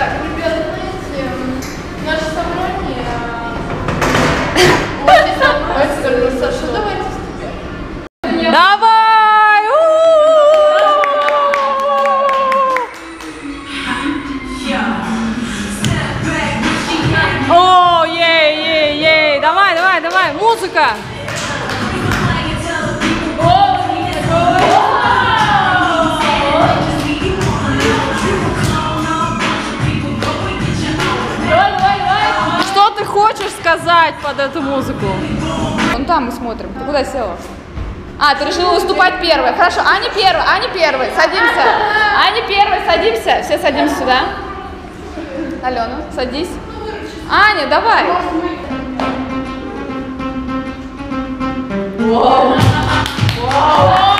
Так, ребята, знаете, наше собрание а, собрание. Саша, давайте с тебя. Давай! О, ей, ей, ей! Давай, давай, давай! Музыка! Сказать под эту музыку? Вон там мы смотрим. Ты куда села? А, ты решила выступать первой. Хорошо, Аня первая, Аня первая. Садимся. Аня первая, садимся. Все садимся сюда. Алена, садись. Аня, давай. Вау!